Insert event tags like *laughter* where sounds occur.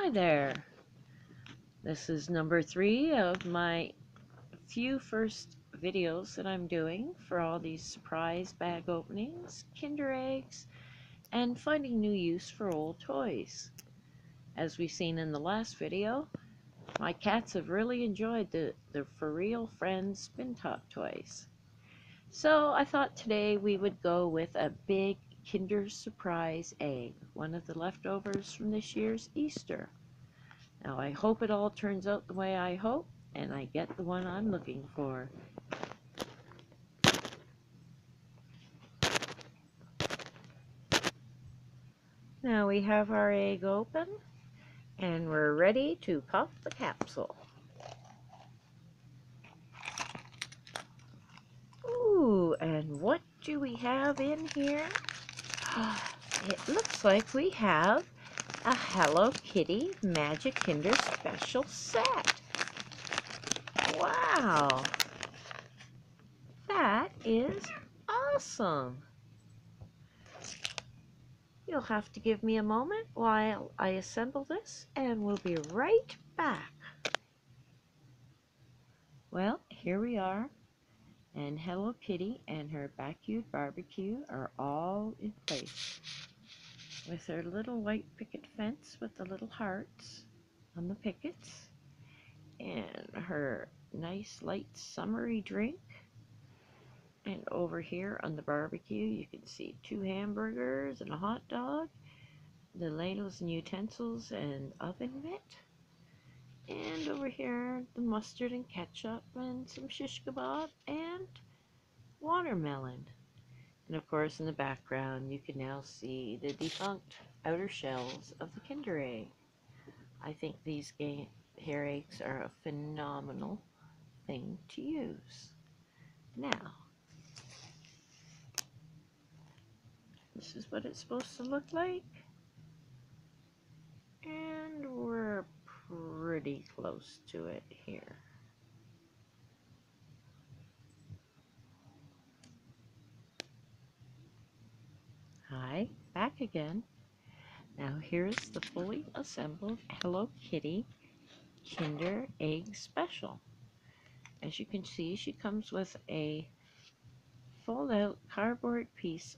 Hi there. This is number three of my few first videos that I'm doing for all these surprise bag openings, Kinder eggs, and finding new use for old toys. As we've seen in the last video, my cats have really enjoyed the, the FurReal Friends Spin Top toys. So I thought today we would go with a big Kinder Surprise egg, one of the leftovers from this year's Easter. Now I hope it all turns out the way I hope, and I get the one I'm looking for. Now we have our egg open, and we're ready to pop the capsule. Ooh, and what do we have in here? *sighs* It looks like we have a Hello Kitty Magic Kinder Special Set. Wow! That is awesome! You'll have to give me a moment while I assemble this and we'll be right back. Well, here we are and Hello Kitty and her backyard barbecue are all in place. With her little white picket fence with the little hearts on the pickets and her nice light summery drink. And over here on the barbecue you can see two hamburgers and a hot dog the ladles and utensils and oven mitt and over here, the mustard and ketchup and some shish kebab and watermelon. And of course, in the background, you can now see the defunct outer shells of the Kinder Egg. I think these hair eggs are a phenomenal thing to use. Now, this is what it's supposed to look like. And we're close to it here. Hi, back again. Now here's the fully assembled Hello Kitty Kinder Egg Special. As you can see, she comes with a fold-out cardboard piece